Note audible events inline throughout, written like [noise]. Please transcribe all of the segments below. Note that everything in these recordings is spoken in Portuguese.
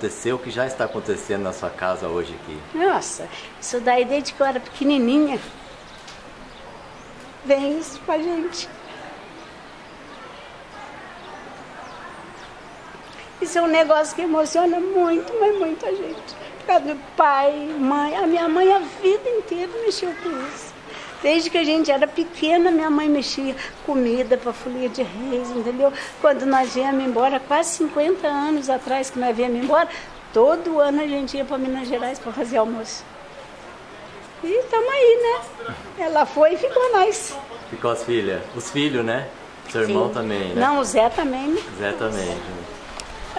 vai acontecer, o que já está acontecendo na sua casa hoje aqui? Nossa, isso daí desde que eu era pequenininha. Vem isso pra gente. Isso é um negócio que emociona muito, mas muita gente. Cada pai, mãe, a minha mãe a vida inteira mexeu com isso. Desde que a gente era pequena, minha mãe mexia comida para folia de reis, entendeu? Quando nós viemos embora, quase 50 anos atrás que nós viemos embora, todo ano a gente ia para Minas Gerais para fazer almoço. E estamos aí, né? Ela foi e ficou nós. Ficou as filhas? Os filhos, né? Seu irmão Sim. também, né? Não, o Zé também, né? Zé também.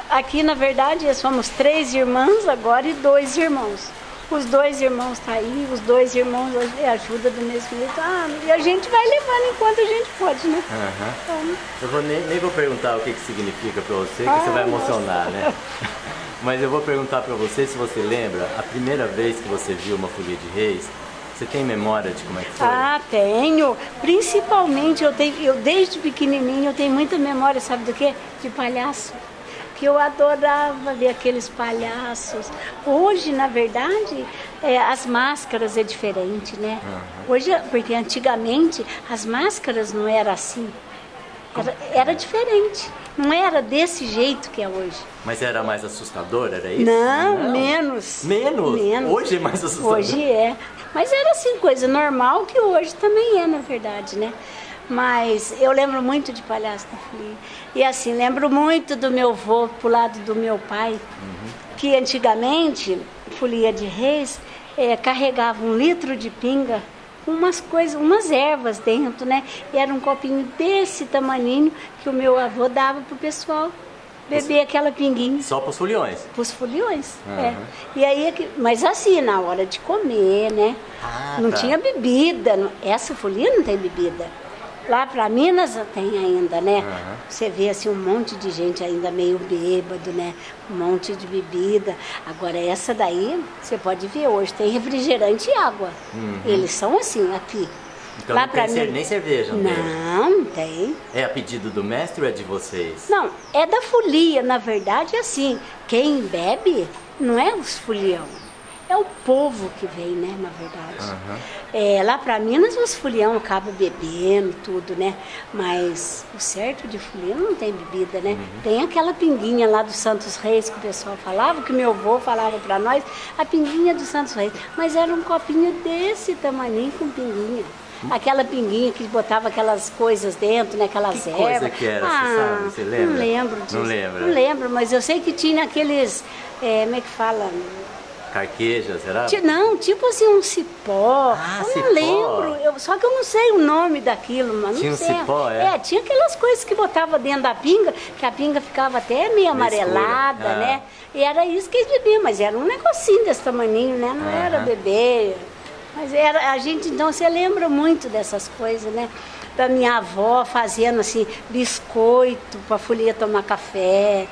Aqui, na verdade, nós somos três irmãs agora e dois irmãos. Os dois irmãos estão aí, os dois irmãos ajudam do mesmo jeito. Ah, e a gente vai levando enquanto a gente pode, né? Aham. Então, Eu vou, nem, nem vou perguntar o que, que significa pra você, que Ah, você vai nossa. emocionar, né? [laughs] Mas eu vou perguntar pra você se você lembra a primeira vez que você viu uma folia de reis. Você tem memória de como é que foi? Ah, tenho. Principalmente, eu, tenho, eu desde pequenininho eu tenho muita memória, sabe do quê? De palhaço. Que eu adorava ver aqueles palhaços. Hoje, na verdade, é, as máscaras é diferente, né? Hoje, porque antigamente as máscaras não eram assim. Era, era diferente. Não era desse jeito que é hoje. Mas era mais assustador, era isso? Não, menos. Menos? Menos. Hoje é mais assustador. Hoje é. Mas era assim, coisa normal que hoje também é, na verdade, né? Mas eu lembro muito de Palhaço da Folia. E assim, lembro muito do meu avô pro lado do meu pai, que antigamente, Folia de Reis, eh, carregava um litro de pinga com umas coisas, umas ervas dentro, né? E era um copinho desse tamaninho que o meu avô dava pro pessoal beber aquela pinguinha. Só pros foliões. Os foliões, Aham. é. E aí, é mas assim, na hora de comer, né? Ah, não tá. tinha bebida. Essa folia não tem bebida. Lá para Minas tem ainda, né? Aham. Você vê assim um monte de gente ainda meio bêbado, né? Um monte de bebida. Agora essa daí, você pode ver hoje, tem refrigerante e água. Eles são assim aqui. Então Lá não pra tem mim- nem cerveja? Não, não tem. É a pedido do mestre ou é de vocês? Não, é da folia, na verdade, é assim. Quem bebe não é os folião, é o povo que vem, né, na verdade. É, lá para Minas os folião acabam bebendo tudo, né? Mas o certo de folia não tem bebida, né? Tem aquela pinguinha lá do Santos Reis que o pessoal falava, que meu avô falava para nós, a pinguinha do Santos Reis. Mas era um copinho desse tamaninho com pinguinha. Aquela pinguinha que botava aquelas coisas dentro, né? Aquelas Que ervas. coisa que era, você sabe? Você lembra? Não lembro disso. Não lembra? Não lembro, mas eu sei que tinha aqueles. é, como é que fala? Carqueja, será? Não, tipo assim, um cipó. Ah, eu cipó. não lembro. Eu- só que eu não sei o nome daquilo, mas Tinha não um sei. cipó, é? tinha aquelas coisas que botava dentro da pinga, que a pinga ficava até meio amarelada. Ah. né? E era isso que eles bebiam, mas era um negocinho desse tamaninho, né? Não era Aham. beber. Mas era, a gente, então, você lembra muito dessas coisas, né? Da minha avó fazendo assim, biscoito para a folia tomar café.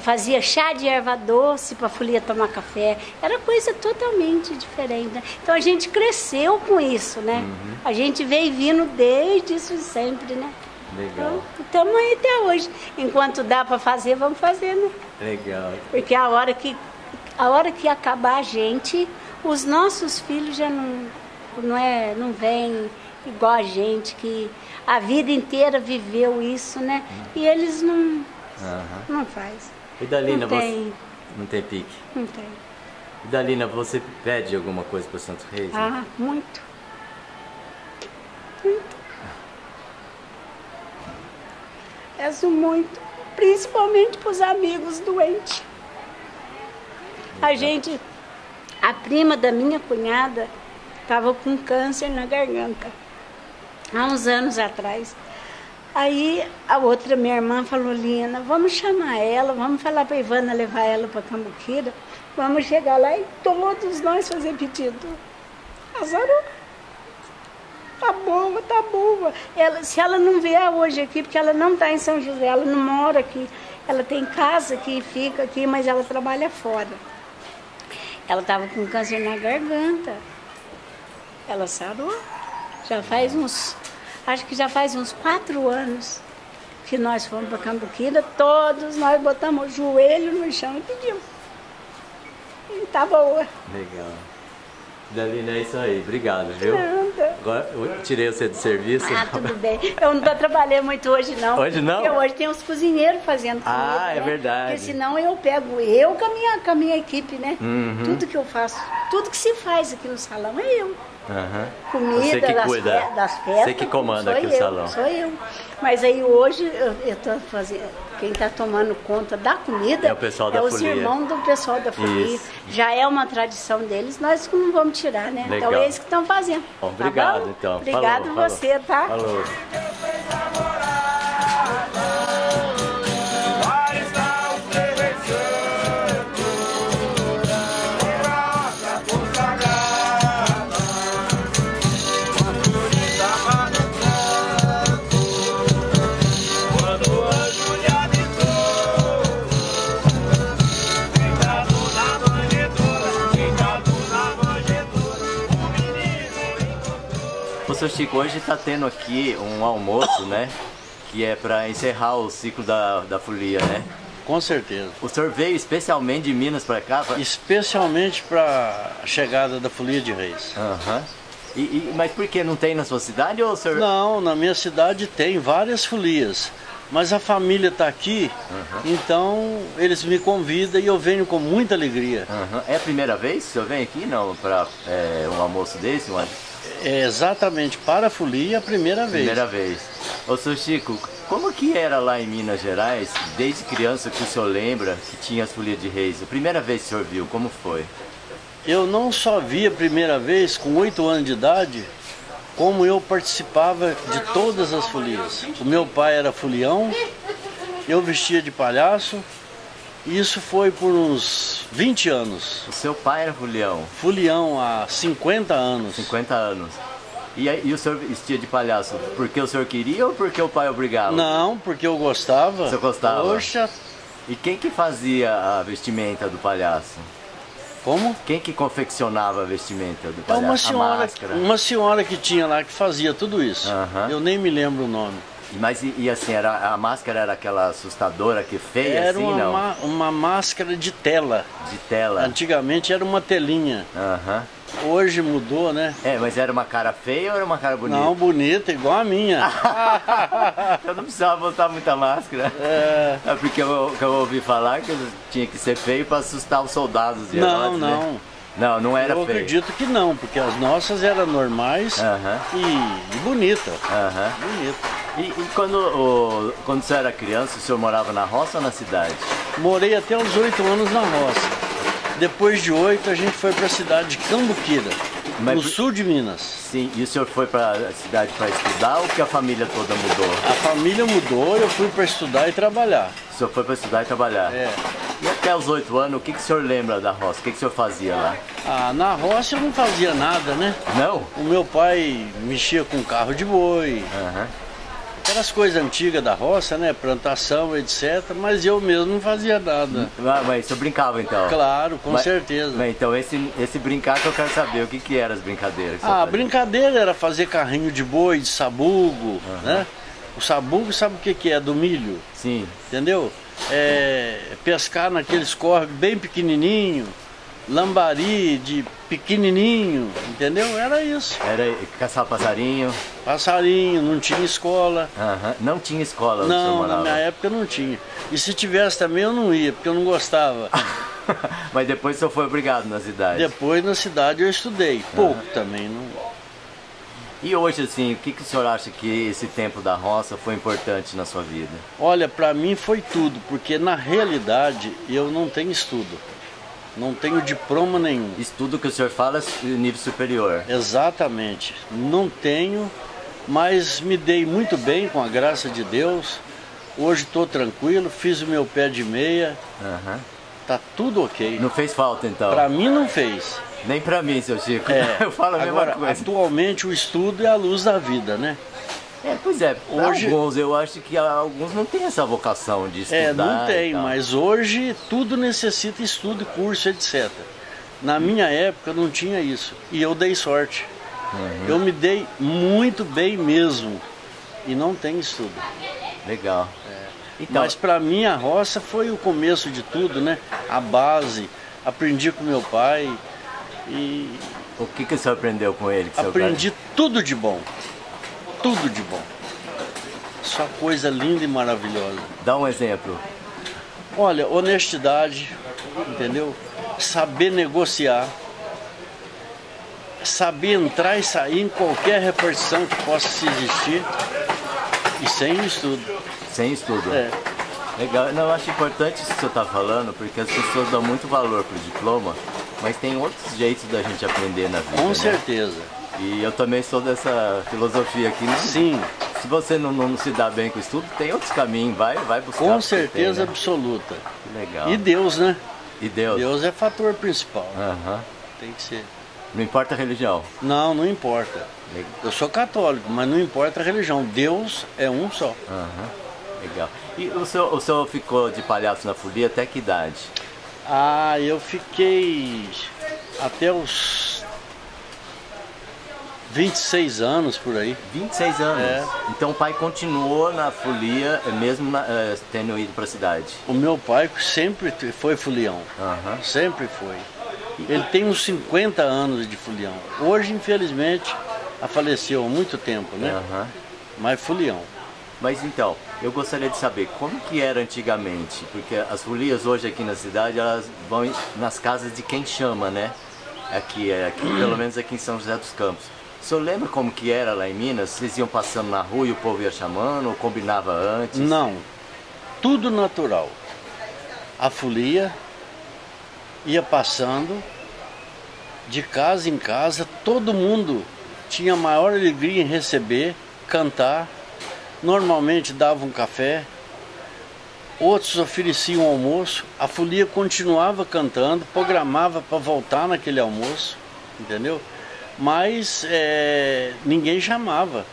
Fazia chá de erva doce para a folia tomar café. Era coisa totalmente diferente. Né? Então a gente cresceu com isso, né? Uhum. A gente veio vindo desde isso sempre, né? Legal, Então, estamos aí até hoje. Enquanto dá para fazer, vamos fazer, né? legal. Porque a hora que, a hora que acabar a gente, os nossos filhos já não, não, é, não vêm igual a gente, que a vida inteira viveu isso, né? E eles não, Aham. não faz. E Dalina, Não você. tem. Não tem pique. Não tem. E Dalina, você pede alguma coisa para Santos Reis? né? Ah, muito. Muito. Peço muito. Principalmente para os amigos doentes. A gente, a prima da minha cunhada, estava com câncer na garganta. Há uns anos atrás. Aí a outra, minha irmã, falou, Lina, vamos chamar ela, vamos falar para Ivana levar ela para Cambuquira, vamos chegar lá e todos nós fazer pedido. Azarou. Tá boa, tá boa. Ela, se ela não vier hoje aqui, porque ela não está em São José, ela não mora aqui, ela tem casa aqui, fica aqui, mas ela trabalha fora. Ela estava com câncer na garganta. Ela sarou. Já faz uns, acho que já faz uns quatro anos que nós fomos para Cambuquira, todos nós botamos o joelho no chão e pedimos. E tá boa. Legal. Dalina, é isso aí. Obrigado, viu? Nada. Agora eu tirei você do serviço. Ah, tudo bem. Eu não trabalhei muito hoje, não. Hoje não? Porque hoje tem os cozinheiros fazendo comida, Ah, é né? verdade. Porque senão eu pego eu com a minha, com a minha equipe, né? Uhum. Tudo que eu faço, tudo que se faz aqui no salão é eu. Aham. Comida Você que das, cuida. fe- das festas. Você que comanda sou aqui o eu, salão. Sou eu. Mas aí hoje eu, eu tô fazendo. Quem está tomando conta da comida É o pessoal da é os folia. irmãos do pessoal da folia. Isso. Já é uma tradição deles, nós não vamos tirar, né? Legal. Então eles que estão fazendo. Bom, tá obrigado, bom? então. Obrigado Falou, falou. você, tá? Falou. Seu Chico, hoje está tendo aqui um almoço, né? Que é para encerrar o ciclo da, da folia, né? Com certeza. O senhor veio especialmente de Minas para cá? pra- Especialmente para a chegada da Folia de Reis. Aham. E, e- mas por que não tem na sua cidade ou o senhor... Não, na minha cidade tem várias folias. Mas a família está aqui, então eles me convidam e eu venho com muita alegria. Aham. É a primeira vez que o senhor vem aqui, não? Para um almoço desse? Uma É exatamente para a folia a primeira vez. primeira vez. Ô, seu Chico, como que era lá em Minas Gerais, desde criança que o senhor lembra que tinha as folias de reis? A primeira vez que o senhor viu, como foi? Eu não só vi a primeira vez com oito anos de idade, como eu participava de todas as folias. O meu pai era folião, eu vestia de palhaço, isso foi por uns 20 anos. O seu pai era folião, Folião há 50 anos. 50 anos. E, aí- e o senhor vestia de palhaço porque o senhor queria ou porque o pai obrigava? Não, porque eu gostava. Você gostava? Poxa, E quem que fazia a vestimenta do palhaço? como? Quem que confeccionava a vestimenta do É palhaço? uma senhora, uma senhora que tinha lá que fazia tudo isso. Aham. Eu nem me lembro o nome. Mas e, e assim, era, a máscara era aquela assustadora que feia Era assim, uma, não? ma- uma máscara de tela. De tela. Antigamente era uma telinha. Aham. Hoje mudou, né? É, mas era uma cara feia ou era uma cara bonita? Não, bonita, igual a minha. [laughs] eu não precisava botar muita máscara. É. É porque eu, eu ouvi falar que tinha que ser feio para assustar os soldados. de Não, Herodes, né? Não. Não, era eu feio. acredito que não, porque as nossas eram normais Aham. e, e bonita. Aham. Bonita. E, e quando, o, quando você era criança, o senhor morava na roça ou na cidade? Morei até os oito anos na roça. Depois de oito, a gente foi para a cidade de Cambuquira, Mas no sul de Minas. Sim. E o senhor foi para a cidade para estudar ou que a família toda mudou? A família mudou, eu fui para estudar e trabalhar. O senhor foi para estudar e trabalhar? É. E até os oito anos, o que, que o senhor lembra da roça? O que, que o senhor fazia lá? Ah, na roça eu não fazia nada, né? Não? O meu pai mexia com carro de boi, Aham. Aquelas coisas antigas da roça, né? Plantação, etc. Mas eu mesmo não fazia nada. Mas o senhor brincava então? Claro, com Mas- certeza. mas então esse, esse brincar que eu quero saber, o que, que eram as brincadeiras? Ah, fazia? brincadeira era fazer carrinho de boi, de sabugo, né? O sabugo sabe o que que é? Do milho, Sim. entendeu? É, pescar naqueles córregos bem pequenininho, lambari de pequenininho, entendeu? Era isso. Era caçar passarinho. Passarinho, não tinha escola. Aham. Não tinha escola Não, na minha época não tinha. E se tivesse também eu não ia, porque eu não gostava. [laughs] Mas depois o senhor foi obrigado na cidade. Depois na cidade eu estudei, pouco também. Não... E hoje, assim, o que, que o senhor acha que esse tempo da roça foi importante na sua vida? Olha, para mim foi tudo, porque na realidade eu não tenho estudo. Não tenho diploma nenhum. Estudo que o senhor fala é nível superior. Exatamente. Não tenho, mas me dei muito bem com a graça de Deus. Hoje estou tranquilo, fiz o meu pé de meia, Aham. tá tudo ok. Não fez falta então? Para mim não fez. Nem pra mim, seu Chico. É, [laughs] eu falo a mesma agora, coisa. atualmente o estudo é a luz da vida, né? É, pois é, Hoje- alguns eu acho que alguns não têm essa vocação de estudar. É, não tem, mas hoje tudo necessita estudo, curso, etc. Na minha época não tinha isso e eu dei sorte. Uhum. Eu me dei muito bem mesmo e não tem estudo. Legal. Então, Mas para mim a roça foi o começo de tudo, né? A base. Aprendi com meu pai e o que, que você aprendeu com ele? aprendi tudo de bom. Tudo de bom. Só coisa linda e maravilhosa. Dá um exemplo. Olha, honestidade, entendeu? Saber negociar. Saber entrar e sair em qualquer repartição que possa se existir. E sem estudo. Sem estudo. É. Legal. Não, eu acho importante isso que você está falando, porque as pessoas dão muito valor pro diploma, mas tem outros jeitos da gente aprender na vida. Com né? certeza. E eu também sou dessa filosofia aqui. né? Sim, Se você não, não se dá bem com o estudo, tem outros caminhos, vai, vai buscar. com certeza Tem, né? absoluta. Que Legal. E Deus, né? E Deus? Deus é fator principal. Aham. Tem que ser. Não importa a religião. Não, não importa. Le- Eu sou católico, mas não importa a religião. Deus é um só. Aham. Legal. E o senhor, o senhor ficou de palhaço na folia até que idade? Ah, eu fiquei até os 26 anos por aí. 26 anos. É. Então o pai continuou na folia, eh, mesmo na- eh, tendo ido para a cidade. O meu pai sempre foi fulião. Aham. Sempre foi. Ele tem uns 50 anos de fulião. Hoje, infelizmente, faleceu há muito tempo, né? Aham. Mas fulião. Mas então, eu gostaria de saber como que era antigamente, porque as folias hoje aqui na cidade, elas vão nas casas de quem chama, né? Aqui, é, aqui pelo menos aqui em São José dos Campos. O senhor lembra como que era lá em Minas? Vocês iam passando na rua e o povo ia chamando, ou combinava antes? Não. Tudo natural. A folia ia passando de casa em casa, todo mundo tinha maior alegria em receber, cantar. Normalmente davam um café, outros ofereciam almoço. A folia continuava cantando, programava para voltar naquele almoço, entendeu? Mas é, ninguém chamava.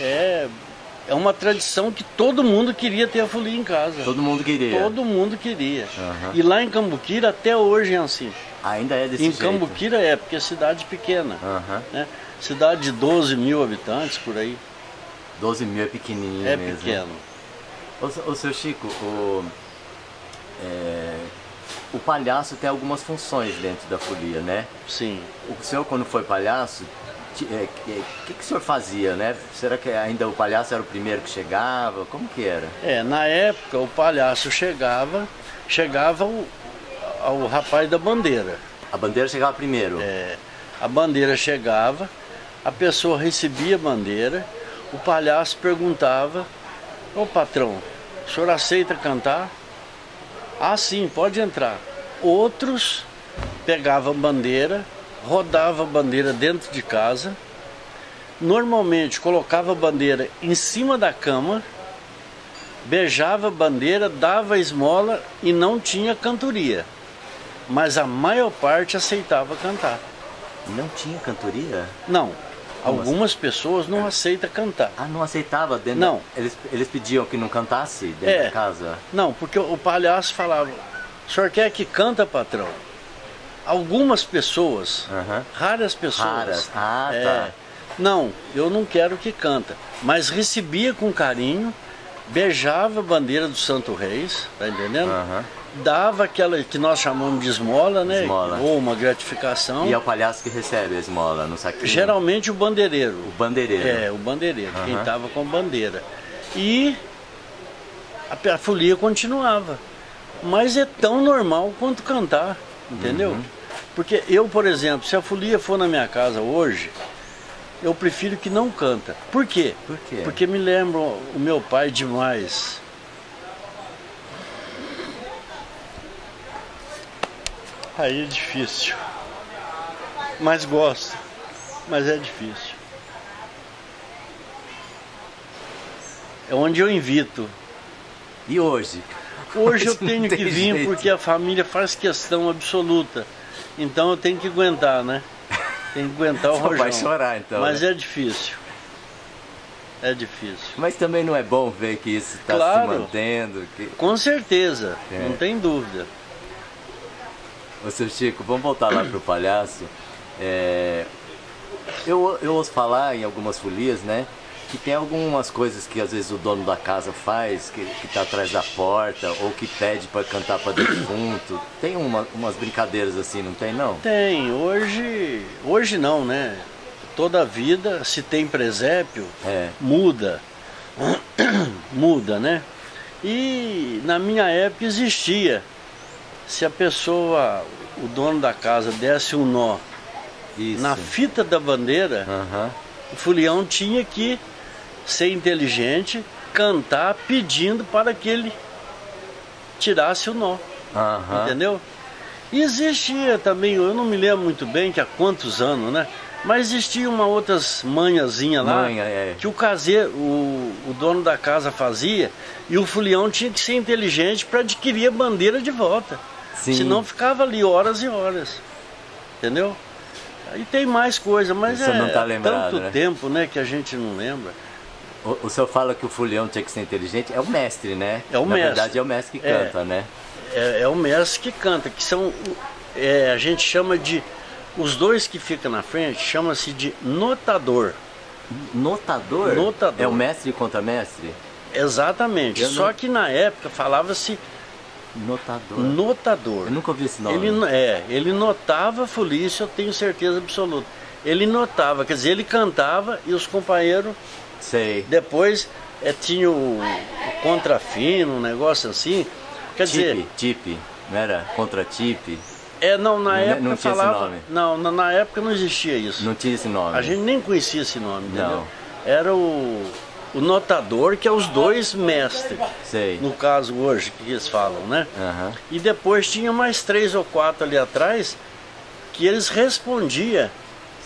É, é uma tradição que todo mundo queria ter a folia em casa. Todo mundo queria. Todo mundo queria. Aham. E lá em Cambuquira até hoje é assim. Ainda é desse em jeito. Cambuquira é, porque é cidade pequena. Aham. Né? Cidade de 12 mil habitantes por aí. 12 mil é pequenininho É mesmo. pequeno. Ô, seu- ô, seu Chico, o, é, o palhaço tem algumas funções dentro da folia, né? Sim. O senhor, quando foi palhaço, o é, que, que, que o senhor fazia, né? Será que ainda o palhaço era o primeiro que chegava? Como que era? É, na época o palhaço chegava, chegava o, o rapaz da bandeira. A bandeira chegava primeiro. É, a bandeira chegava, a pessoa recebia a bandeira, o palhaço perguntava, ô patrão, o senhor aceita cantar? Ah sim, pode entrar. Outros pegavam bandeira, rodava a bandeira dentro de casa, normalmente colocava a bandeira em cima da cama, beijava a bandeira, dava a esmola e não tinha cantoria. Mas a maior parte aceitava cantar. Não tinha cantoria? Não, Algumas pessoas não aceitam cantar. Ah, não aceitava dentro Não. da- Eles, eles pediam que não cantasse dentro É. da casa? Não, porque o palhaço falava, o senhor quer que canta, patrão? Algumas pessoas, raras pessoas. Raras. Ah, é, tá. Não, eu não quero que canta. Mas recebia com carinho, beijava a bandeira do Santo Reis, tá entendendo? Aham. Dava aquela que nós chamamos de esmola, né? Esmola. Ou uma gratificação. E é o palhaço que recebe a esmola no saquinho? Geralmente o bandeireiro. O bandeireiro. É, o bandeireiro, quem Aham. estava com bandeira. E a, a folia continuava. Mas é tão normal quanto cantar, entendeu? Uhum. Porque eu, por exemplo, se a folia for na minha casa hoje, eu prefiro que não canta. Por quê? Por quê? Porque me lembra o meu pai demais. Aí é difícil. Mas gosto. Mas é difícil. É onde eu invito. E hoje? Hoje eu [laughs] tenho que vir jeito. porque a família faz questão absoluta. Então eu tenho que aguentar, né? Tem que aguentar o Só rojão. vai chorar, então, Mas né? é difícil. É difícil. Mas também não é bom ver que isso está Claro. se mantendo. Que... Com certeza, É. não tem dúvida. Ô, seu Chico, vamos voltar lá pro palhaço. É, Eu, eu ouço falar em algumas folias, né? que tem algumas coisas que às vezes o dono da casa faz, que, que tá atrás da porta, ou que pede para cantar para defunto. Tem uma, umas brincadeiras assim, não tem não? Tem, hoje. Hoje não, né? Toda a vida, se tem presépio, É. muda. [coughs] muda, né? E na minha época existia. Se a pessoa, o dono da casa, desse um nó Isso. na fita da bandeira, Aham. o fulião tinha que ser inteligente, cantar pedindo para que ele tirasse o nó. Aham. Entendeu? E existia também, eu não me lembro muito bem que há quantos anos, né? Mas existia uma outras manhãzinha lá Manha, é. que o caseiro, o, o dono da casa fazia e o fulião tinha que ser inteligente para adquirir a bandeira de volta. Sim. Senão ficava ali horas e horas. Entendeu? Aí tem mais coisa, mas Você é não tá lembrado, tanto né? tempo, né, que a gente não lembra. O, o senhor fala que o fulião tinha que ser inteligente, é o mestre, né? É o Na mestre. verdade é o mestre que É. canta, né? é, é o mestre que canta, que são, é, a gente chama de, os dois que ficam na frente, chama-se de notador. Notador? Notador. É o mestre e contramestre? Exatamente. Eu não- Só que na época falava-se Notador. notador. Eu nunca ouvi esse nome. Ele, é, ele notava a folia, eu tenho certeza absoluta. Ele notava, quer dizer, ele cantava e os companheiros Sei. depois é, tinha o, o contrafino, um negócio assim. Quer dizer, Tipe, tipe. Não era? Contra tipe? é, não, na Não- época não tinha esse falava. nome? Não, na, na época não existia isso. Não tinha esse nome. A gente nem conhecia esse nome, entendeu? Não. Era o, o notador, que é os dois mestres. Sei. No caso hoje, que eles falam, né? Aham. E depois tinha mais três ou quatro ali atrás que eles respondiam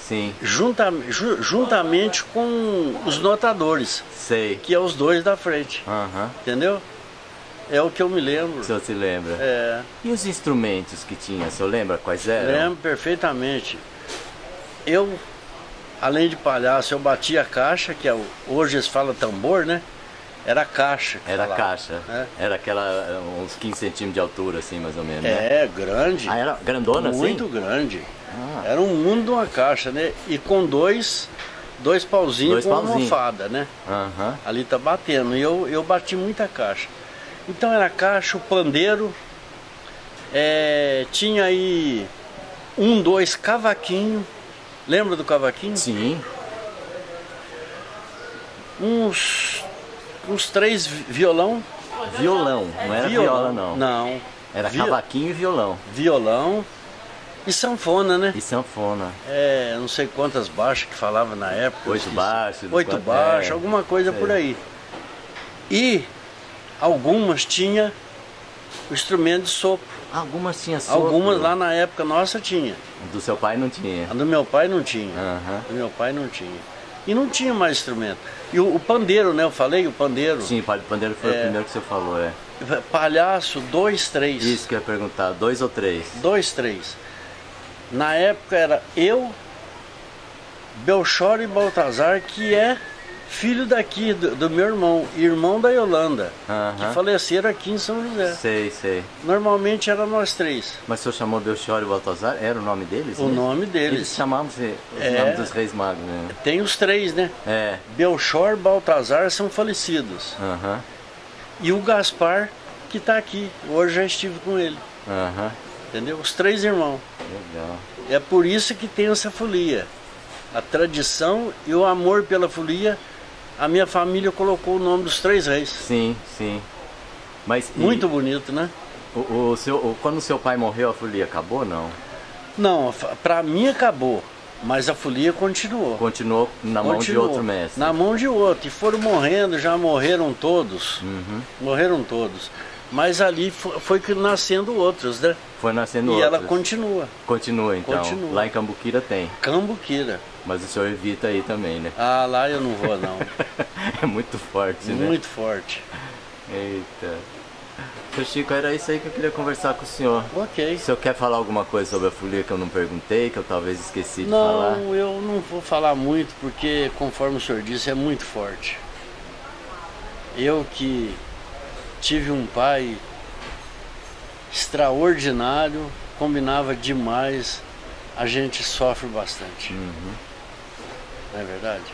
Sim. junta, ju- juntamente com os notadores, Sei. que é os dois da frente, Aham. entendeu? É o que eu me lembro. O senhor se lembra? É, E os instrumentos que tinha, o senhor lembra quais eram? lembro perfeitamente. Eu, além de palhaço, eu batia a caixa, que é o, hoje eles falam tambor, né? Era caixa. Era falava. caixa. É. Era aquela, eh, uns 15 centímetros de altura, assim, mais ou menos, né? É, grande. Ah, era grandona, muito assim? grande. Ah. Era um mundo de uma caixa, né? E com dois, dois pauzinhos Dois com uma pauzinhos. almofada, né? Aham. Ali tá batendo. E eu, eu bati muita caixa. Então era caixa, o pandeiro. é, tinha aí um, dois cavaquinho. Lembra do cavaquinho? Sim. Uns, uns três vi- violão. Violão. Não era viola, não. Não. Era Vi- cavaquinho e violão. Violão e sanfona, né? E sanfona. É, não sei quantas baixas que falava na época. Oito baixos, Oito quatro- baixas, é. alguma coisa Sei. por aí. E algumas tinha o instrumento de sopro. Algumas tinha sopro. Algumas lá na época nossa tinha. Do seu pai não tinha. A do meu pai não tinha. A do meu pai não tinha. E não tinha mais instrumento. E o, o pandeiro, né? Eu falei, o pandeiro. Sim, o pandeiro foi É. o primeiro que você falou, é. Palhaço, dois, três. Isso que eu ia perguntar, dois ou três? Dois, três. Na época era eu, Belchor e Baltazar, que é filho daqui, do, do meu irmão, irmão da Yolanda, Aham. que faleceram aqui em São José. Sei, sei. Normalmente era nós três. Mas o senhor chamou Belchior e Baltazar? Era o nome deles? O mesmo? nome Eles deles. chamavam-se os É. nomes dos reis magos, né? Tem os três, né? É. Belchor, Baltazar são falecidos. Aham. E o Gaspar, que está aqui. Hoje já estive com ele. Aham. Entendeu? Os três irmãos. Legal. É por isso que tem essa folia. A tradição e o amor pela folia, a minha família colocou o nome dos três reis. Sim, sim. Mas e Muito bonito, né? o, o seu, o- quando o seu pai morreu, a folia acabou não? Não, pra mim acabou, mas a folia continuou. Continuou na mão de outro mestre. Na mão de outro. E foram morrendo, já morreram todos. Uhum. Morreram todos. Mas ali fo- foi que nascendo outros, né? Foi nascendo e outros. ela continua. Continua então. Continua. Lá em Cambuquira tem. Cambuquira. Mas o senhor evita aí também, né? Ah, lá eu não vou não. [laughs] é muito forte, né? Muito forte. Eita. Seu Chico, era isso aí que eu queria conversar com o senhor. Ok. O senhor quer falar alguma coisa sobre a folia que eu não perguntei, que eu talvez esqueci de falar? Não, eu não vou falar muito porque, conforme o senhor disse, é muito forte. Eu que tive um pai extraordinário, combinava demais, a gente sofre bastante. Uhum. Não é verdade?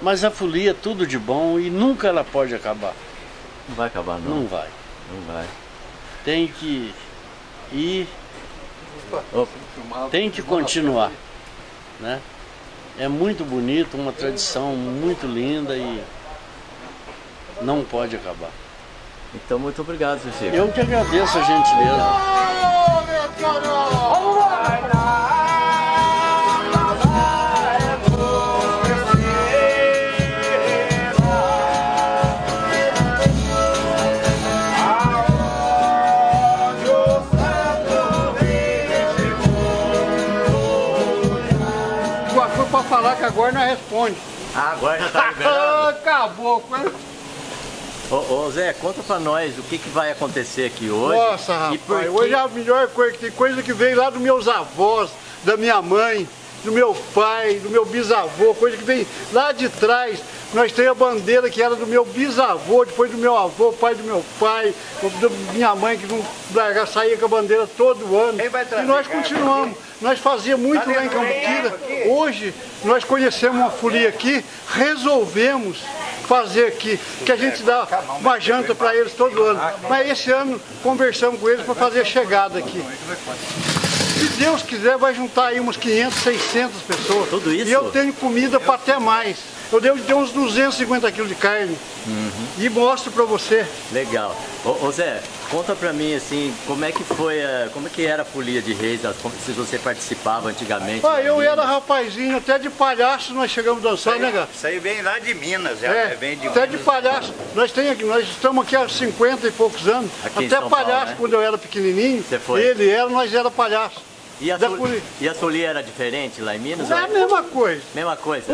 Mas a folia é tudo de bom e nunca ela pode acabar. Não vai acabar não. Não vai. Não vai. Tem que ir, Opa, tem que continuar. Né? É muito bonito, uma tradição muito linda e não pode acabar. Então muito obrigado, Chico. Eu que agradeço a gentileza. Foi pra falar que agora não responde. Ah, agora já tá liberado. [laughs] Acabou. Ô, ô Zé, conta pra nós o que, que vai acontecer aqui hoje. Nossa, e por rapaz, que- hoje é a melhor coisa, que tem coisa que veio lá dos meus avós, da minha mãe, do meu pai, do meu bisavô, coisa que vem lá de trás. Nós temos a bandeira que era do meu bisavô, depois do meu avô, pai do meu pai, da minha mãe que não largar, saía com a bandeira todo ano. Quem vai E nós garfo continuamos. Nós fazíamos muito lá em Cambuquira. Hoje nós conhecemos uma folia aqui, resolvemos fazer aqui, que a gente dá uma janta para eles todo ano. Mas esse ano conversamos com eles para fazer a chegada aqui. Se Deus quiser, vai juntar aí uns 500, 600 pessoas. Tudo isso? E eu tenho comida para até mais. Eu devo ter uns 250 quilos de carne. E mostro para você. Legal. Ô, ô, Zé, conta pra mim assim, como é que foi, a- como é que era a folia de reis, se você participava antigamente. Ah, eu Minas. era rapazinho, até de palhaço nós chegamos a dançar, né, cara? Isso aí vem lá de Minas, já É, vem de até de Minas. palhaço. Nós, tem aqui, nós estamos aqui há 50 e poucos anos. Aqui até São Paulo, palhaço, né? quando eu era pequenininho, Você foi? ele era, nós era palhaço. E a, folia. e a folia era diferente lá em Minas? É a ou- mesma coisa. Mesma coisa?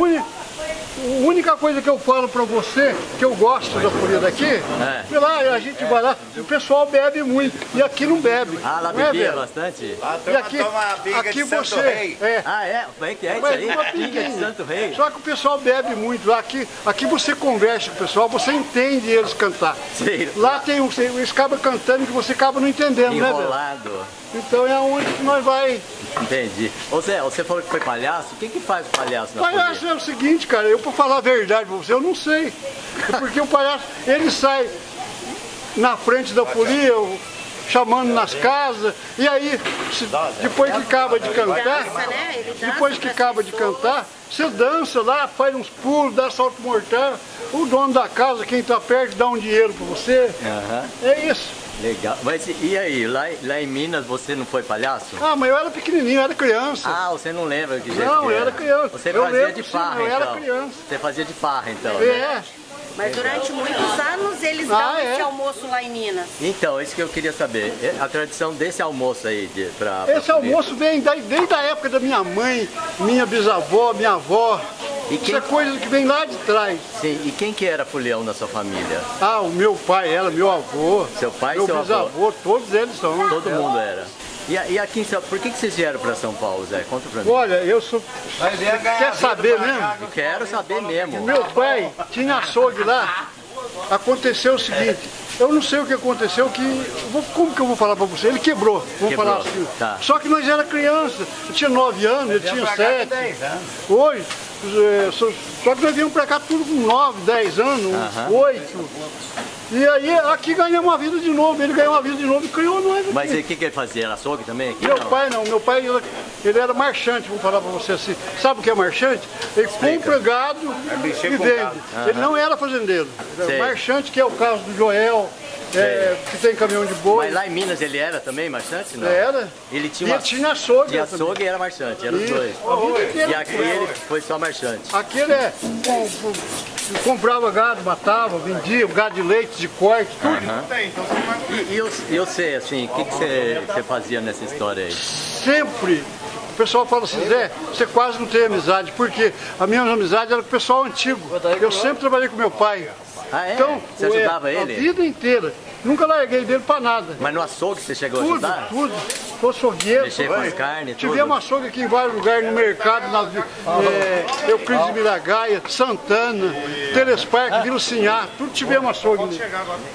A única coisa que eu falo pra você, que eu gosto da folia daqui, é. lá a gente vai lá, o pessoal bebe muito, e aqui não bebe. Ah, lá é, bebia bastante? A E aqui, toma aqui de Santo você, Rei. é, Ah, é? Como é que é isso aí? uma Pinga de. Santo Rei? Só que o pessoal bebe muito. lá. Aqui, aqui você conversa com o pessoal, você entende eles cantar. Sei. Lá tem um, eles acabam cantando que você acaba não entendendo, né, velho? Enrolado. Então é onde que nós vai. Entendi. Ô Zé, você falou que foi palhaço. O que que faz o palhaço na Palhaço é o seguinte, cara, eu pra falar a verdade pra você, eu não sei. É porque o palhaço, ele sai na frente da folia, chamando nas casas, e aí, se- depois que acaba de cantar, né? Depois que acaba de cantar, você dança lá, faz uns pulos, dá salto mortal, o dono da casa, quem tá perto, dá um dinheiro pra você. É isso. Legal. Mas e aí, lá, lá em Minas você não foi palhaço? Ah, mas eu era pequenininho, eu era criança. Ah, você não lembra que jeito Não, que eu era criança. Você Eu fazia lembro, de sim, farra, eu era então. criança. Você fazia de farra, então, né? Mas durante muitos anos eles Ah, dão é? esse almoço lá em Minas. Então, isso que eu queria saber. É A tradição desse almoço aí, de, pra, pra Esse comer. almoço vem da- desde a época da minha mãe, minha bisavó, minha avó. E Isso quem- é coisa que vem lá de trás. Sim, e quem que era folião na sua família? Ah, o meu pai era, meu avô. Seu pai e meu seu avô? bisavô, todos eles são. Todo mundo era. E, e aqui em São Por que, que vocês vieram para São Paulo, Zé? Conta pra mim. Olha, eu sou. Quer saber mesmo? Eu quero saber mesmo. Meu pai tinha açougue lá. Aconteceu o seguinte, eu não sei o que aconteceu, que. Como que eu vou falar pra você? Ele quebrou, vamos Quebrou, falar assim. tá. Só que nós era criança, eu tinha 9 anos, ele tinha 7. Hoje, eh, só só que nós viemos pra cá tudo com 9, 10 anos, Aham. 8. E aí aqui ganhamos uma vida de novo, ele ganhou uma vida de novo e criou nós aqui. Mas e o que, que ele fazia? Era açougue também aqui? Meu não? pai não, meu pai ele, ele era marchante, vou falar pra você assim. Sabe o que é marchante? Ele compra gado mexer e vende. gado. Ele não era fazendeiro. Era marchante, que é o caso do Joel, é, que tem caminhão de boi. Mas lá em Minas ele era também marchante? Não. Era. Ele tinha E uma... ele tinha açougue Tinha também. açougue e era marchante, eram os dois. E aqui ele foi só marchante. Aqui ele é, comprava gado, matava, vendia, gado de leite, de corte, tudo. E, e, eu, e você, assim, o que, que você, você fazia nessa história aí? sempre. O pessoal fala assim, Zé, você quase não tem amizade, porque a minha amizade era com o pessoal antigo. Eu sempre trabalhei com meu pai. Ah, é? Então, você o- é, ajudava A ele? vida inteira. Nunca larguei dele para nada. Mas no açougue você chegou a Tudo, ajudar? tudo. Sou açougueiro. Mexer com as carnes, tudo? Tivemos açougue aqui em vários lugares, no mercado, na é, Euclides de Miragaia, Santana, Telesparque, Vila Sinhá, tudo tivemos açougue. nele.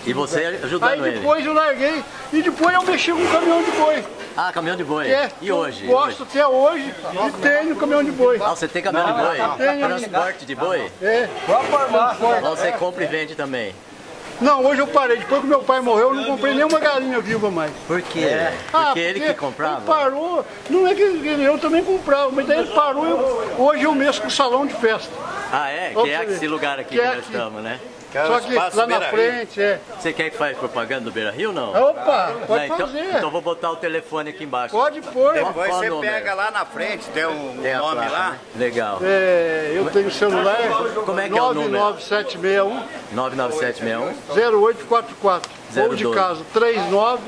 E você ajudando Aí ele? depois eu larguei e depois eu mexi com caminhão de boi. Ah, caminhão de boi. É, e hoje? Eu gosto até hoje e tenho caminhão de boi. Ah, você tem caminhão de boi? tenho. Transporte de boi? É. Lá você compra e vende também. Não, hoje eu parei. Depois que meu pai morreu, eu não comprei nenhuma galinha viva mais. Por quê? Ah, Porque ele que comprava? Ele parou. Não é que ele- eu também comprava, mas daí ele parou. eu- hoje eu mexo com salão de festa. Ah, é? Que é esse lugar aqui Que que, é nós aqui. estamos, né? Só que lá na frente, é. Você quer que faça propaganda do Beira Rio não? Opa, pode Não, então, fazer. então vou botar o telefone aqui embaixo. Pode pôr. Depois você número? pega lá na frente, tem um Tem nome placa, lá. né? Legal. É, eu tenho celular Como é que é o número? 99761 99761 0844. Ou de 012. casa 39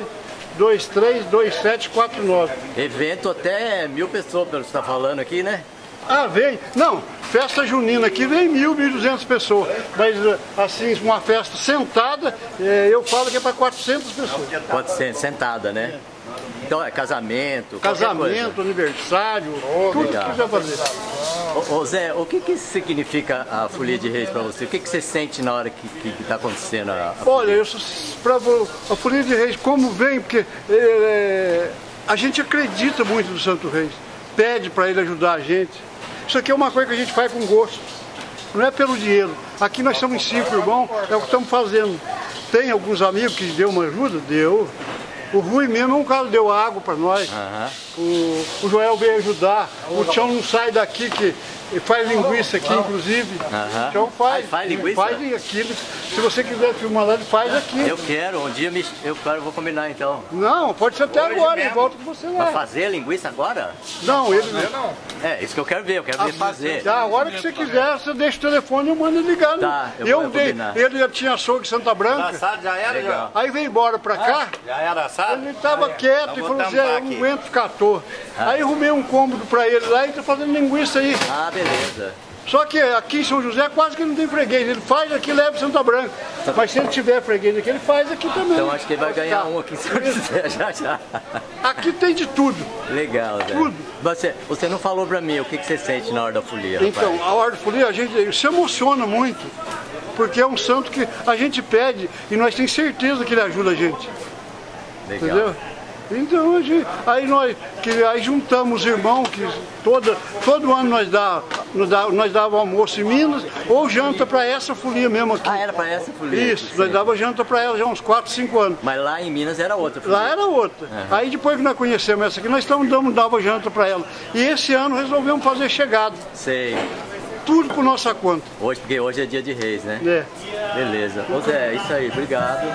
232749. Evento até mil pessoas, pelo que você está falando aqui, né? Ah, vem. Não, festa junina aqui vem mil, mil duzentas pessoas. Mas assim, uma festa sentada, é, eu falo que é para 400 pessoas. Pode ser sentada, né? Então é casamento, Casamento, aniversário, tudo legal. que quiser fazer. Ô, ô, Zé, o que, que significa a folia de reis para você? O que, que você sente na hora que está acontecendo a, a Olha, eu pra, a Folia de Reis, como vem, porque é, a gente acredita muito no Santo Reis, pede para ele ajudar a gente. Isso aqui é uma coisa que a gente faz com gosto, não é pelo dinheiro. Aqui nós somos cinco irmãos, é o que estamos fazendo. Tem alguns amigos que deu uma ajuda? Deu. O Rui mesmo é um cara que deu água para nós. Aham. O, o Joel veio ajudar. O Tião não sai daqui que faz linguiça aqui, inclusive. Aham. O Tião faz. Ah, faz linguiça? Faz aqui. Se você quiser filmar lá, ele faz aqui. Eu quero, um dia me, eu quero, vou combinar então. Não, pode ser até agora, ele volta com você Pra lá. fazer a linguiça agora? Não, ele não. É, isso que eu quero ver, eu quero ver fazer. Tá, a hora que você quiser, você deixa o telefone e eu mando ele ligar. Tá, eu vou dei, combinar. ele já tinha açougue em Santa Branca, Assado já era, Legal. já? aí veio embora pra cá, Já era assado? ele tava quieto e Então falou vou assim, eu não aguento ficar à toa. Aí arrumei um cômodo pra ele lá e tá fazendo linguiça aí. Ah, beleza. Só que aqui em São José quase que não tem freguês, ele faz aqui e leva em Santa Branca. Mas se ele tiver freguês aqui, ele faz aqui também. Então acho que ele vai ganhar Tá. um aqui em São José [laughs] já já. Aqui tem de tudo. Legal, Zé. Tudo. Você, você não falou pra mim o que, que você sente na hora da folia, Então, rapaz. a hora de folia, a gente se emociona muito, porque é um santo que a gente pede e nós temos certeza que ele ajuda a gente, Legal. entendeu? Então, gente- aí nós que, aí juntamos os irmãos, que toda, todo ano nós dá, nós dá, nós dava almoço em Minas, ou janta para essa folia mesmo aqui. Ah, era pra essa folia? Isso, nós dava janta para ela já há uns 4, 5 anos. Mas lá em Minas era outra folia. Lá era outra. Aí depois que nós conhecemos essa aqui, nós estamos dando dava janta para ela. E esse ano resolvemos fazer chegada, Sei. tudo por nossa conta. Hoje, porque hoje é dia de reis, né? né? Beleza. Ô Zé, é isso aí, obrigado.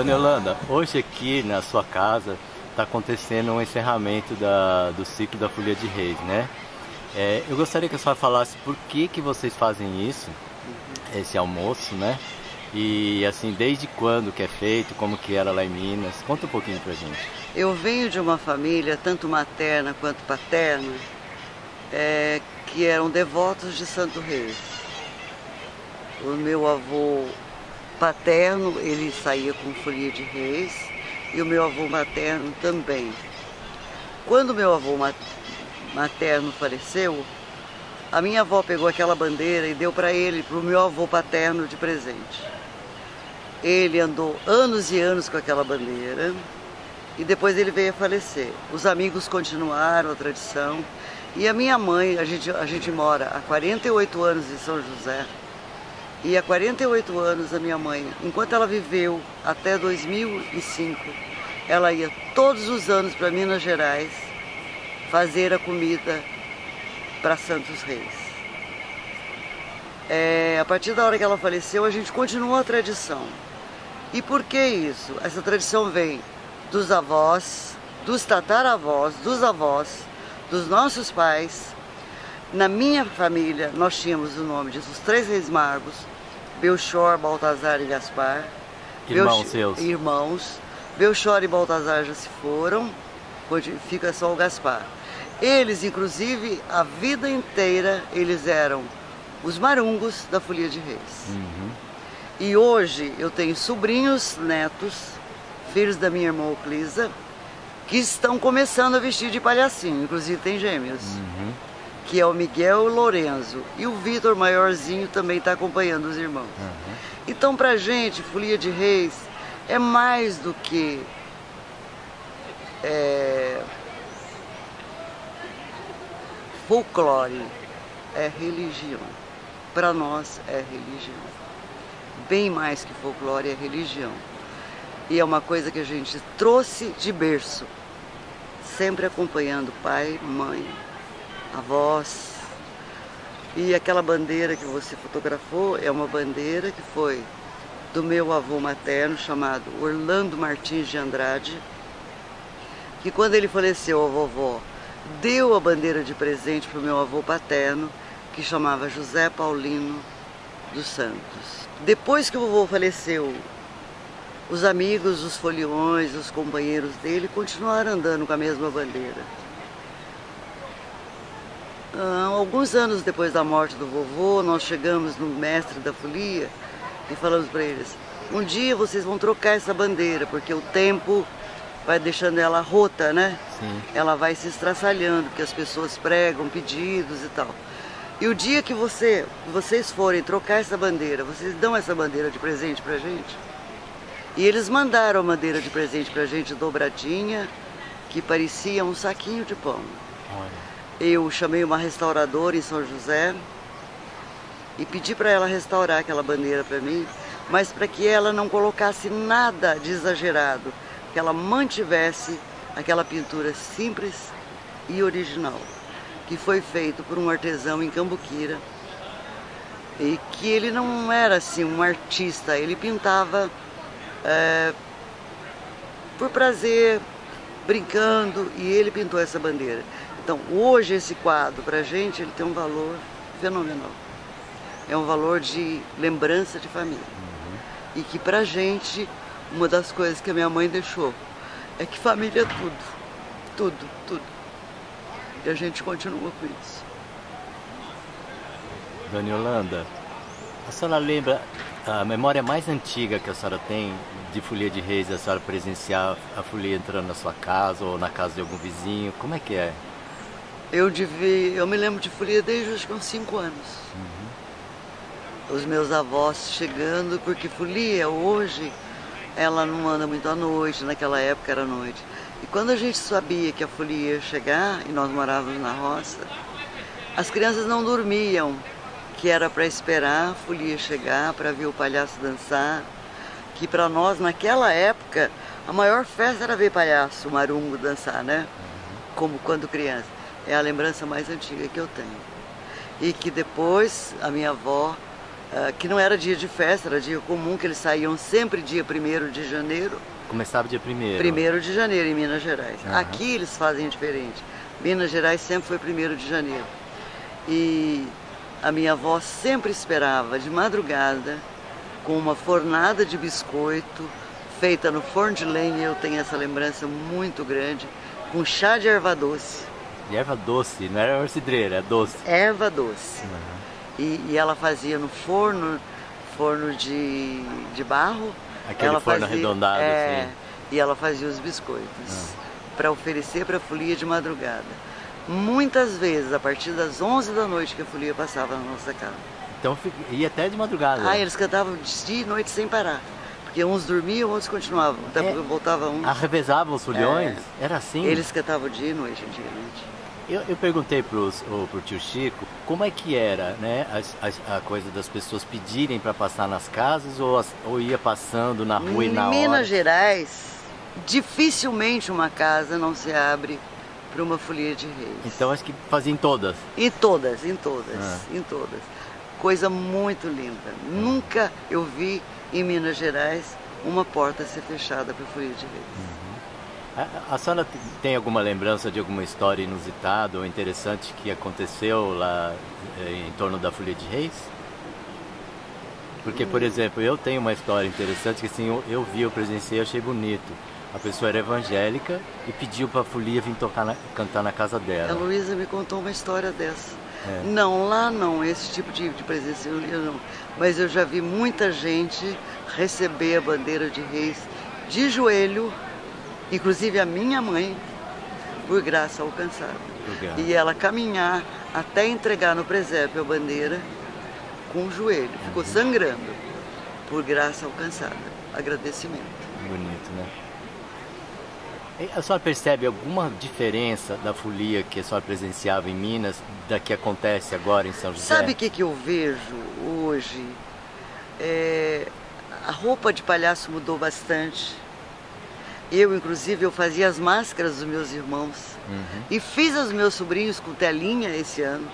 Dona Yolanda, hoje aqui na sua casa está acontecendo um encerramento da, do ciclo da Folia de Reis, né? É, eu gostaria que a senhora falasse por que, que vocês fazem isso, esse almoço, né? E assim, desde quando que é feito, como que era lá em Minas? Conta um pouquinho pra gente. Eu venho de uma família, tanto materna quanto paterna, é, que eram devotos de Santo Reis. O meu avô paterno, ele saía com folia de reis, e o meu avô materno também. Quando meu avô ma- materno faleceu, a minha avó pegou aquela bandeira e deu para ele, para o meu avô paterno de presente. Ele andou anos e anos com aquela bandeira e depois ele veio a falecer. Os amigos continuaram a tradição e a minha mãe, a gente, a gente mora há 48 anos em São José e há 48 anos a minha mãe, enquanto ela viveu até 2005, ela ia todos os anos para Minas Gerais fazer a comida para Santos Reis. É, a partir da hora que ela faleceu, a gente continuou a tradição. E por que isso? Essa tradição vem dos avós, dos tataravós, dos avós, dos nossos pais. Na minha família, nós tínhamos o nome disso, os três reis magos, Belchor, Baltazar e Gaspar. Irmãos Belch- seus. Irmãos. Belchor e Baltazar já se foram, fica só o Gaspar. Eles, inclusive, a vida inteira, eles eram os marungos da Folia de Reis. E hoje eu tenho sobrinhos, netos, filhos da minha irmã Oclisa, que estão começando a vestir de palhacinho, inclusive tem gêmeos, que é o Miguel Lorenzo. E o Vitor maiorzinho também está acompanhando os irmãos. Então, pra gente, Folia de Reis é mais do que é, folclore, é religião. Para nós é religião. Bem mais que folclore é religião. E é uma coisa que a gente trouxe de berço, sempre acompanhando pai, mãe, avós. E aquela bandeira que você fotografou é uma bandeira que foi do meu avô materno, chamado Orlando Martins de Andrade, que quando ele faleceu, a vovó deu a bandeira de presente para o meu avô paterno, que chamava José Paulino dos Santos. Depois que o vovô faleceu, os amigos, os foliões, os companheiros dele continuaram andando com a mesma bandeira. Ah, alguns anos depois da morte do vovô, nós chegamos no mestre da folia e falamos para eles: um dia vocês vão trocar essa bandeira, porque o tempo vai deixando ela rota, né? Sim. Ela vai se estraçalhando, porque as pessoas pregam pedidos e tal. E o dia que você, vocês forem trocar essa bandeira, vocês dão essa bandeira de presente pra gente? E eles mandaram a bandeira de presente pra gente dobradinha, que parecia um saquinho de pão. Olha. Eu chamei uma restauradora em São José e pedi para ela restaurar aquela bandeira para mim, mas para que ela não colocasse nada de exagerado, que ela mantivesse aquela pintura simples e original, que foi feito por um artesão em Cambuquira e que ele não era assim um artista, ele pintava é, por prazer, brincando, e ele pintou essa bandeira. Então, hoje esse quadro, para a gente, ele tem um valor fenomenal. É um valor de lembrança de família. E que para a gente, uma das coisas que a minha mãe deixou é que família é tudo. Tudo, tudo. E a gente continua com isso. Dona Yolanda, a senhora lembra a memória mais antiga que a senhora tem de Folia de Reis, a senhora presenciar a folia entrando na sua casa ou na casa de algum vizinho? Como é que é? Eu, devia, eu me lembro de folia desde que uns 5 anos. Os meus avós chegando, porque folia hoje, ela não anda muito à noite, naquela época era à noite. E quando a gente sabia que a folia ia chegar, e nós morávamos na roça, as crianças não dormiam, que era para esperar a folia chegar, para ver o palhaço dançar. Que para nós, naquela época, a maior festa era ver palhaço, marungo dançar, né? Como quando criança. É a lembrança mais antiga que eu tenho. E que depois a minha avó, ah, que não era dia de festa, era dia comum, que eles saíam sempre dia 1 de janeiro, Começava dia primeiro. Primeiro de janeiro em Minas Gerais. Aham. Aqui eles fazem diferente. Minas Gerais sempre foi primeiro de janeiro. E a minha avó sempre esperava de madrugada com uma fornada de biscoito feita no forno de lenha. Eu tenho essa lembrança muito grande com chá de erva doce. E erva doce, não era orcidreira, é doce. Erva doce. E, e ela fazia no forno, forno de, de barro. Aquele ela forno fazia- arredondado, é, assim. E ela fazia os biscoitos para oferecer para a folia de madrugada. Muitas vezes, a partir das 11 da noite que a folia passava na nossa casa. Então ia até de madrugada. Ah, eles cantavam de dia e noite sem parar. Porque uns dormiam, outros continuavam. Até É. porque voltava um. Ah, revezavam os folhões? Era assim? Eles cantavam dia e noite antigamente. Eu, eu perguntei pros, o, pro tio Chico como é que era, né? as- as- a coisa das pessoas pedirem para passar nas casas ou, ou ia passando na rua e Em na Minas hora? Gerais, dificilmente uma casa não se abre para uma folia de reis. Então acho que faziam todas. Em todas, em todas, Ah. em todas. Coisa muito linda. Nunca eu vi em Minas Gerais uma porta ser fechada para folia de reis. A, a senhora tem alguma lembrança de alguma história inusitada ou interessante que aconteceu lá eh, em torno da Folia de Reis? Porque, por exemplo, eu tenho uma história interessante que assim, eu, eu vi, eu presenciei, achei bonito. A pessoa era evangélica e pediu para a folia vir tocar na- cantar na casa A dela. Luísa me contou uma história dessa. É. Não, lá não, esse tipo de, de presença eu eu não. Mas eu já vi muita gente receber a bandeira de reis de joelho, inclusive a minha mãe, por graça alcançada. Graça. E ela caminhar até entregar no presépio a bandeira com o joelho. Ficou sangrando, por graça alcançada. Agradecimento. Bonito, né? E a senhora percebe alguma diferença da folia que a senhora presenciava em Minas da que acontece agora em São José? Sabe o que, que eu vejo hoje? É, a roupa de palhaço mudou bastante. Eu, inclusive, eu fazia as máscaras dos meus irmãos. E fiz aos meus sobrinhos com telinha esse ano.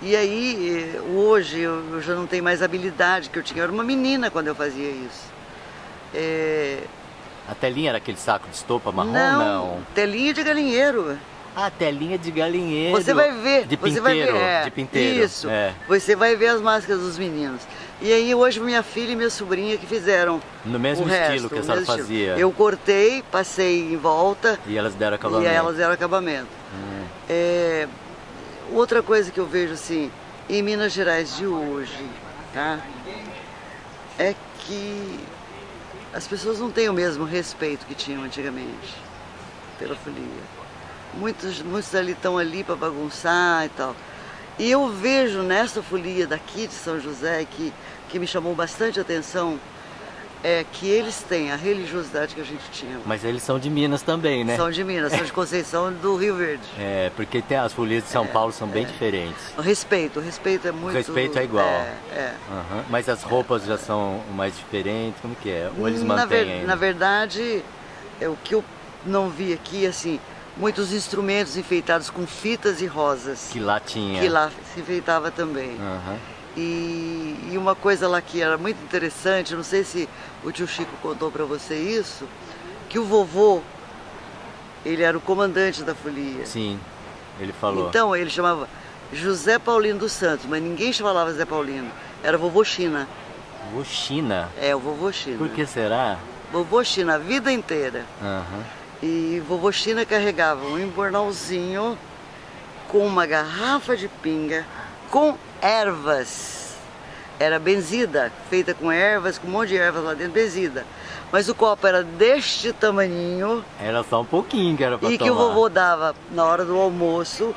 E aí, eh, hoje, eu já não tenho mais habilidade que eu tinha. Eu era uma menina quando eu fazia isso. É, A telinha era aquele saco de estopa marrom? Não. telinha de galinheiro. Ah, telinha de galinheiro. Você vai ver, De você pinteiro. vai ver, é, de pinteiro. Isso. É. Você vai ver as máscaras dos meninos. E aí hoje minha filha e minha sobrinha que fizeram No mesmo o estilo resto, que a senhora fazia. Eu cortei, passei em volta E elas deram acabamento. e elas deram acabamento. Hum. É, outra coisa que eu vejo assim, em Minas Gerais de hoje, tá? É que as pessoas não têm o mesmo respeito que tinham antigamente pela folia. Muitos, muitos ali estão ali para bagunçar e tal. E eu vejo nessa folia daqui de São José, que, que me chamou bastante atenção, é que eles têm a religiosidade que a gente tinha. Mas eles são de Minas também, né? São de Minas, são de Conceição do Rio Verde. É, porque tem as folias de São Paulo são bem diferentes. O respeito, o respeito é muito. respeito é igual. É, é. Aham. Mas as roupas já são mais diferentes, como que é? Ou eles na, mantêm ver- ainda? na verdade, é o que eu não vi aqui, assim, muitos instrumentos enfeitados com fitas e rosas. Que lá tinha. que lá se enfeitava também. Aham. E, e uma coisa lá que era muito interessante, não sei se o tio Chico contou para você isso, que o vovô, ele era o comandante da folia. Sim, ele falou. Então ele chamava José Paulino dos Santos, mas ninguém falava Zé Paulino. Era vovô China. Vou China. É, o vovô China. Por que será? Vovô China a vida inteira. Aham. E vovô China carregava um embornalzinho com uma garrafa de pinga com ervas. Era benzida, feita com ervas, com um monte de ervas lá dentro, benzida. Mas o copo era deste tamaninho Era só um pouquinho que era pra e tomar. que o vovô dava na hora do almoço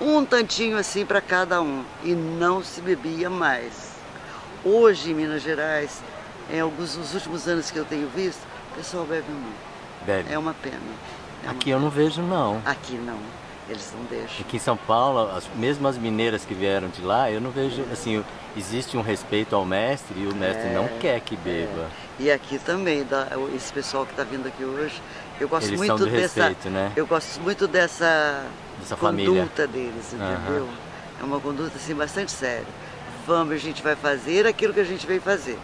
um tantinho assim para cada um e não se bebia mais. Hoje em Minas Gerais, em alguns dos últimos anos que eu tenho visto, o pessoal bebe muito. Bebe. É uma pena. É uma Aqui eu não vejo, não. Aqui não, eles não deixam. Aqui em São Paulo, as- mesmo as mineiras que vieram de lá, eu não vejo, assim, existe um respeito ao mestre e o mestre É, não quer que beba. E aqui também, da- esse pessoal que está vindo aqui hoje, eu gosto Eles muito dessa. respeito, né? Eu gosto muito dessa, Dessa família. conduta deles, Aham. entendeu? É uma conduta assim bastante séria. Vamos, a gente vai fazer aquilo que a gente veio fazer.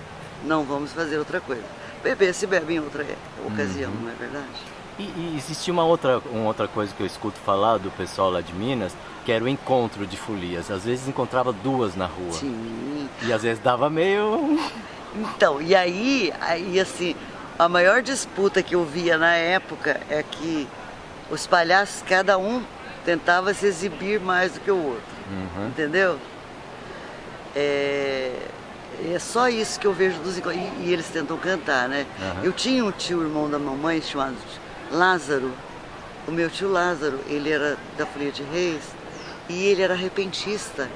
Não vamos fazer outra coisa. Beber se bebe em outra ocasião, Uhum. não é verdade? E, e existe uma outra, uma outra coisa que eu escuto falar do pessoal lá de Minas, que era o encontro de folias. Às vezes encontrava duas na rua. Sim. E às vezes dava meio. Então, e aí, aí assim, a maior disputa que eu via na época é que os palhaços, cada um tentava se exibir mais do que o outro. Uhum. Entendeu? É, é só isso que eu vejo dos encontros. E, e eles tentam cantar, né? Aham. Eu tinha um tio, irmão da mamãe, chamado Lázaro. O meu tio Lázaro, ele era da Folia de Reis e ele era repentista.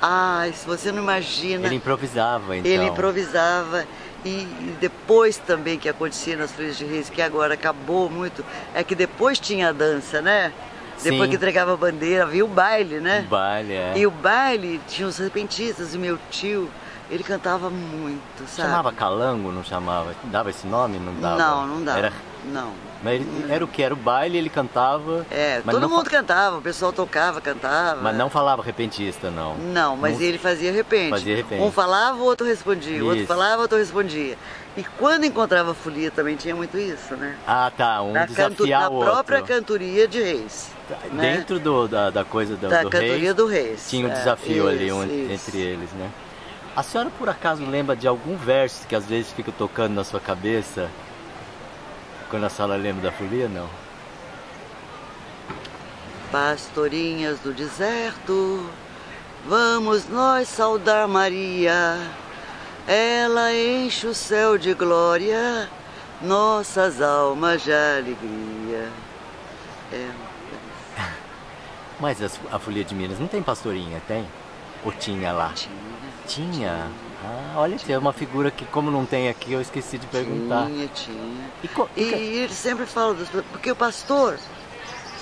Ai, se você não imagina. Ele improvisava, então. Ele improvisava e, e depois também que acontecia nas Folias de Reis, que agora acabou muito, é que depois tinha a dança, né? Depois Sim. que entregava a bandeira, havia o baile, né? O baile, é. E o baile tinha os repentistas, e meu tio, ele cantava muito, sabe? Chamava calango, não chamava? Dava esse nome? Não dava? Não, não dava. Era, Não. mas ele- era o que? Era o baile, ele cantava. É, todo mundo cantava, o pessoal tocava, cantava. Mas não falava repentista, não. Não, mas Não- ele fazia repente. Fazia repente. Um falava, o outro respondia. O outro Isso. falava, o outro respondia. E quando encontrava folia também tinha muito isso, né? Ah, tá. Um na, desafiar canto, na outro. própria cantoria de reis. né? Dentro do, da, da coisa do, da do cantoria do reis. tinha um É, desafio ali isso, um- isso. entre eles, né? A senhora por acaso lembra de algum verso que às vezes fica tocando na sua cabeça quando a senhora lembra da folia? Não. Pastorinhas do deserto, vamos nós saudar Maria. Ela enche o céu de glória, nossas almas de alegria. É, Mas as- a folia de Minas não tem pastorinha, tem? Ou tinha lá? tinha, Tinha. Ah, olha, tem uma figura que como não tem aqui eu esqueci de perguntar. tinha, tinha. E co- E, ele sempre fala, dos, porque o pastor,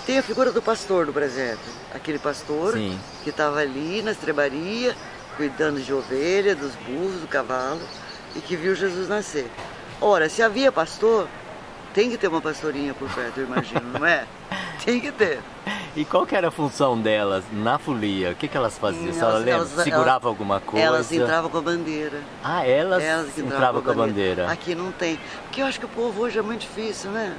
tem a figura do pastor do presépio. Aquele pastor Sim. que estava ali na estrebaria, cuidando de ovelha, dos burros, do cavalo, e que viu Jesus nascer. Ora, se havia pastor, tem que ter uma pastorinha por perto, eu imagino, não é? [laughs] Tem que ter. E qual que era a função delas na folia? O que, que elas faziam? A senhora lembra? elas- Segurava elas- alguma coisa? Elas entravam com a bandeira. Ah, elas, Elas que entravam com a bandeira. Aqui não tem. Porque eu acho que o povo hoje é muito difícil, né?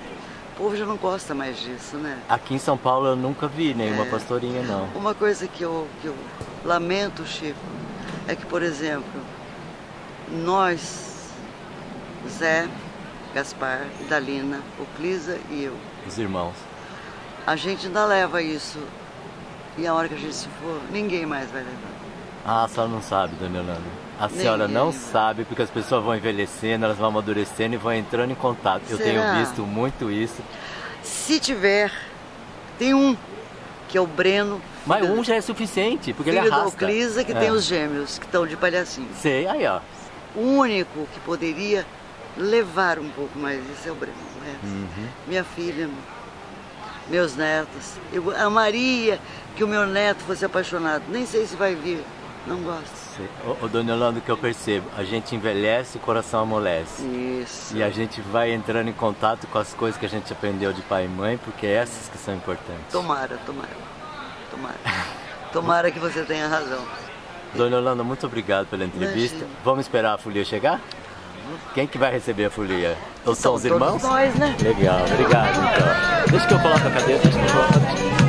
O povo já não gosta mais disso, né? Aqui em São Paulo eu nunca vi nenhuma É. pastorinha, não. Uma coisa que eu, que eu lamento, Chico, é que, por exemplo, nós, Zé, Gaspar, Dalina, Oclisa e eu, Os irmãos. A gente ainda leva isso. E a hora que a gente se for, ninguém mais vai levar. Ah, a senhora não sabe, dona Yolanda. A Nem senhora não eu. sabe porque as pessoas vão envelhecendo, elas vão amadurecendo e vão entrando em contato. Eu Será? tenho visto muito isso. Se tiver, tem um, que é o Breno, Mas filho- um já é suficiente, porque filho ele arrasta. Oclisa, que É. tem os gêmeos, que estão de palhacinho. Sei, aí ó. O único que poderia levar um pouco mais isso é o Breno. resto. Uhum. Minha filha, meus netos. Eu amaria que o meu neto fosse apaixonado. Nem sei se vai vir. Não gosto. Ô, ô, dona Yolanda, o que eu percebo? A gente envelhece e o coração amolece. Isso. E a gente vai entrando em contato com as coisas que a gente aprendeu de pai e mãe, porque é essas que são importantes. Tomara, tomara. Tomara. [laughs] Tomara que você tenha razão. Dona Yolanda, muito obrigado pela entrevista. Imagina. Vamos esperar a folia chegar? Quem que vai receber a folia? Ou são os irmãos? nós, né? Legal, obrigado então. Deixa que eu coloque a cadeira, deixa que eu coloque a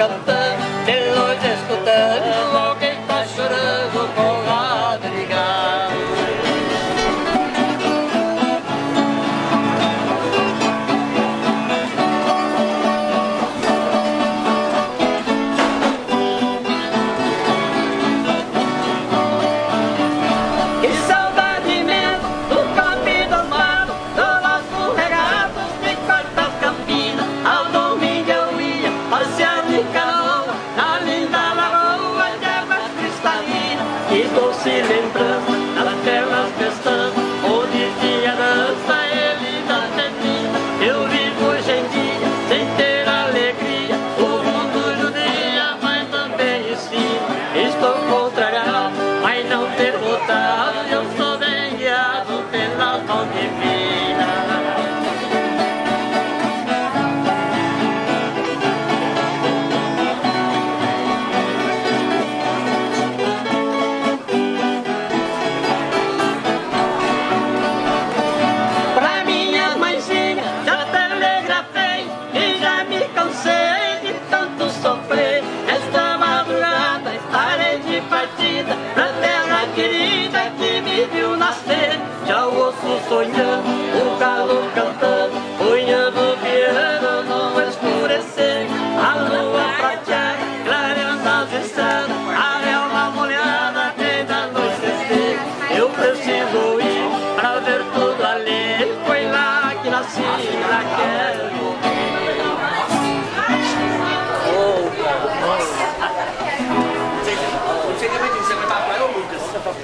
Estou aqui cantando, de longe escutando,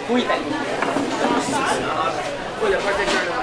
贵的。坚的啊在这儿